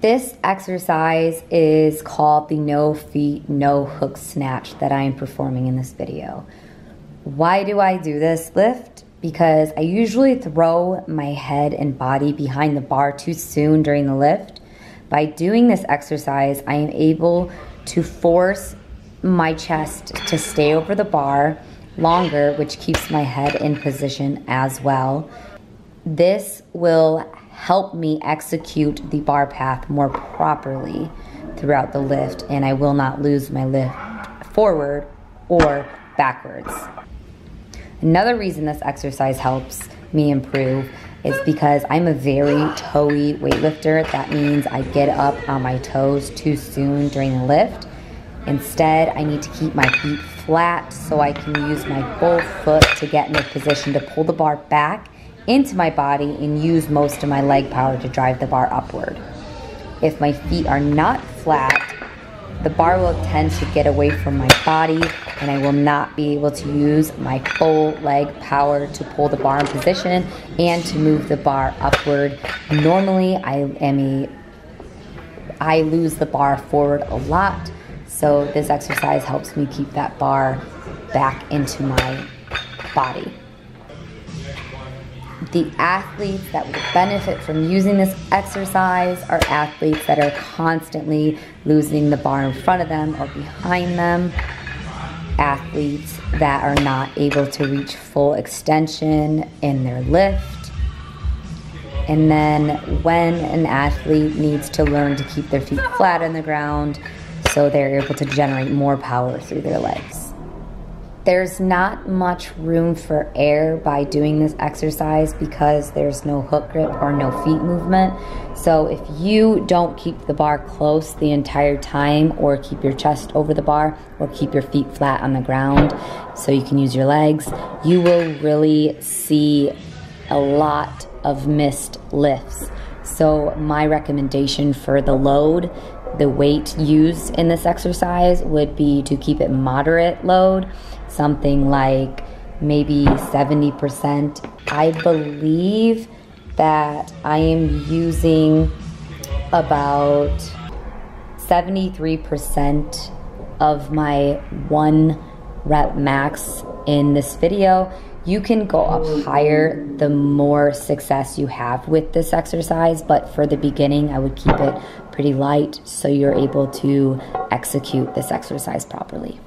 This exercise is called the no feet, no hook snatch that I am performing in this video. Why do I do this lift? Because I usually throw my head and body behind the bar too soon during the lift. By doing this exercise, I am able to force my chest to stay over the bar longer, which keeps my head in position as well. This will help me execute the bar path more properly throughout the lift and I will not lose my lift forward or backwards. Another reason this exercise helps me improve is because I'm a very toey weightlifter. That means I get up on my toes too soon during the lift. Instead, I need to keep my feet flat so I can use my full foot to get in a position to pull the bar back into my body and use most of my leg power to drive the bar upward. If my feet are not flat, the bar will tend to get away from my body and I will not be able to use my full leg power to pull the bar in position and to move the bar upward. Normally I am a I lose the bar forward a lot, so this exercise helps me keep that bar back into my body the athletes that would benefit from using this exercise are athletes that are constantly losing the bar in front of them or behind them, athletes that are not able to reach full extension in their lift. And then when an athlete needs to learn to keep their feet flat on the ground so they're able to generate more power through their legs. There's not much room for air by doing this exercise because there's no hook grip or no feet movement. So if you don't keep the bar close the entire time or keep your chest over the bar or keep your feet flat on the ground so you can use your legs, you will really see a lot of missed lifts. So my recommendation for the load, the weight used in this exercise would be to keep it moderate load something like maybe 70%. I believe that I am using about 73% of my one rep max in this video. You can go up higher the more success you have with this exercise, but for the beginning, I would keep it pretty light so you're able to execute this exercise properly.